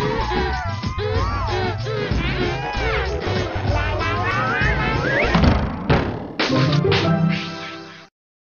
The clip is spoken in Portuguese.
Música